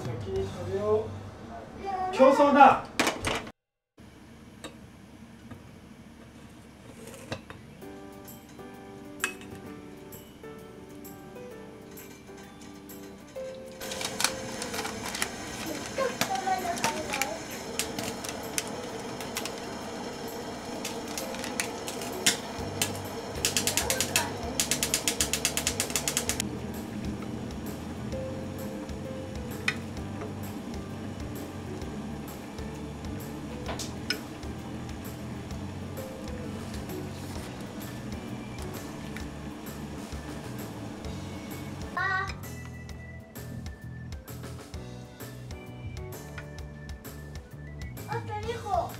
先にそれを。競争だ。Te dijo.